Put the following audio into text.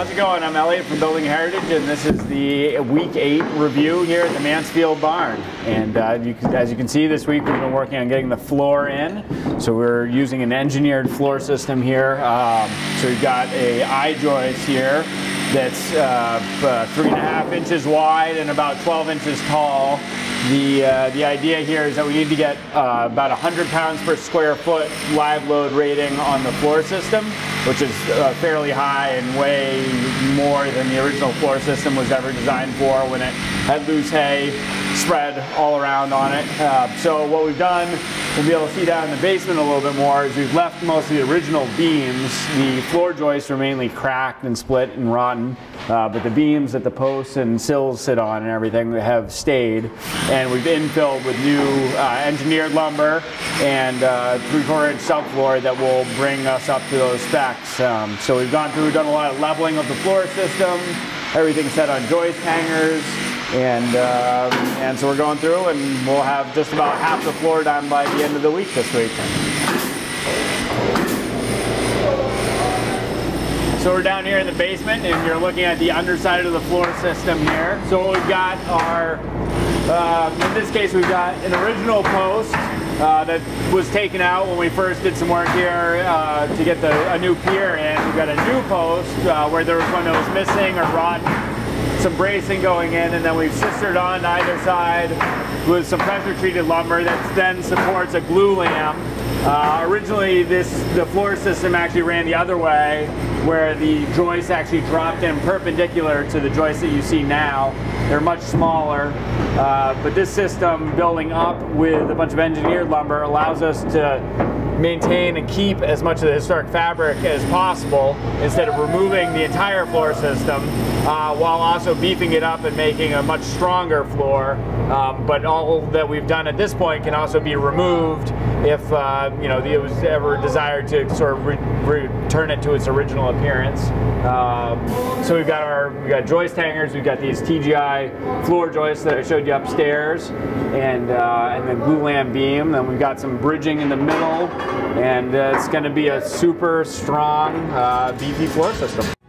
and I'm Elliot from Building Heritage, and this is the week eight review here at the Mansfield Barn. And uh, you, as you can see, this week we've been working on getting the floor in. So we're using an engineered floor system here. Um, so we've got a I-joist here that's uh, uh, three and a half inches wide and about 12 inches tall. The, uh, the idea here is that we need to get uh, about 100 pounds per square foot live load rating on the floor system, which is uh, fairly high and way more than the original floor system was ever designed for when it had loose hay spread all around on it. Uh, so what we've done, we'll be able to see down in the basement a little bit more, is we've left most of the original beams. The floor joists are mainly cracked and split and rotten, uh, but the beams that the posts and sills sit on and everything have stayed and we've infilled with new uh, engineered lumber and uh, three-quarter inch subfloor that will bring us up to those specs. Um, so we've gone through, done a lot of leveling of the floor system, everything set on joist hangers, and uh, and so we're going through and we'll have just about half the floor done by the end of the week this week. So we're down here in the basement and you're looking at the underside of the floor system here. So what we've got are uh, in this case, we've got an original post uh, that was taken out when we first did some work here uh, to get the, a new pier in. We've got a new post uh, where there was one that was missing or rotten, some bracing going in, and then we've sistered on either side with some pressure treated lumber that then supports a glulam uh, originally, this the floor system actually ran the other way, where the joists actually dropped in perpendicular to the joists that you see now. They're much smaller, uh, but this system, building up with a bunch of engineered lumber, allows us to maintain and keep as much of the historic fabric as possible instead of removing the entire floor system uh, while also beefing it up and making a much stronger floor. Um, but all that we've done at this point can also be removed if uh, you know it was ever desired to sort of re return it to its original appearance. Um, so we've got our we've got joist hangers, we've got these TGI floor joists that I showed you upstairs, and uh, and then glulam beam. Then we've got some bridging in the middle, and uh, it's going to be a super strong, uh, beefy floor system.